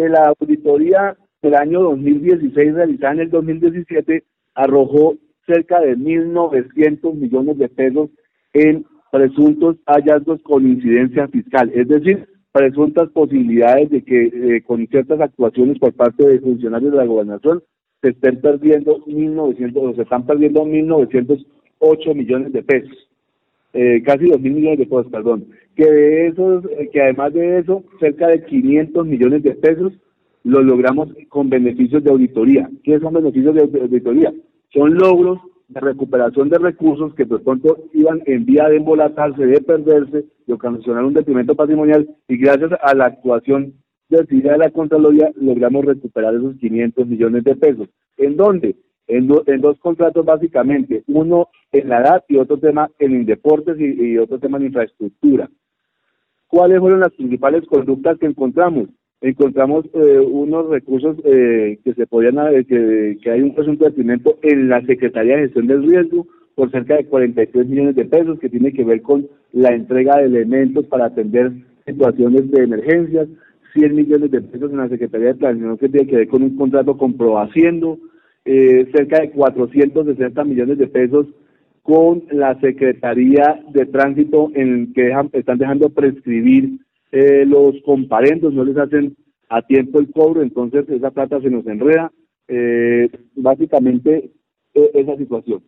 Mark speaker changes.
Speaker 1: que la auditoría del año 2016 realizada en el 2017 arrojó cerca de 1.900 millones de pesos en presuntos hallazgos con incidencia fiscal, es decir, presuntas posibilidades de que eh, con ciertas actuaciones por parte de funcionarios de la gobernación se estén perdiendo 1.900 o se están perdiendo 1.908 millones de pesos, eh, casi 2.000 millones de pesos, perdón, que de esos, eh, que además de eso, cerca de 500 millones de pesos los logramos con beneficios de auditoría. ¿Qué son beneficios de auditoría? Son logros de recuperación de recursos que por pronto iban en vía de embolatarse, de perderse, de ocasionar un detrimento patrimonial y gracias a la actuación decidida de la Contraloría logramos recuperar esos 500 millones de pesos. ¿En dónde? En, en dos contratos básicamente, uno en la edad y otro tema en Indeportes y, otro tema en infraestructura. ¿Cuáles fueron las principales conductas que encontramos? encontramos eh, unos recursos eh, que se podían eh, que, que hay un presunto detrimento en la Secretaría de Gestión del Riesgo por cerca de 43 millones de pesos que tiene que ver con la entrega de elementos para atender situaciones de emergencias, 100 millones de pesos en la Secretaría de Planeación que tiene que ver con un contrato con Prohaciendo, eh, cerca de 460 millones de pesos con la Secretaría de Tránsito en que están dejando prescribir eh, los comparendos no les hacen a tiempo el cobro, entonces esa plata se nos enreda. Eh, básicamente e, esa situación.